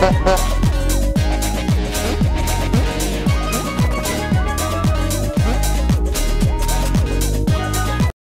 Ha ha ha.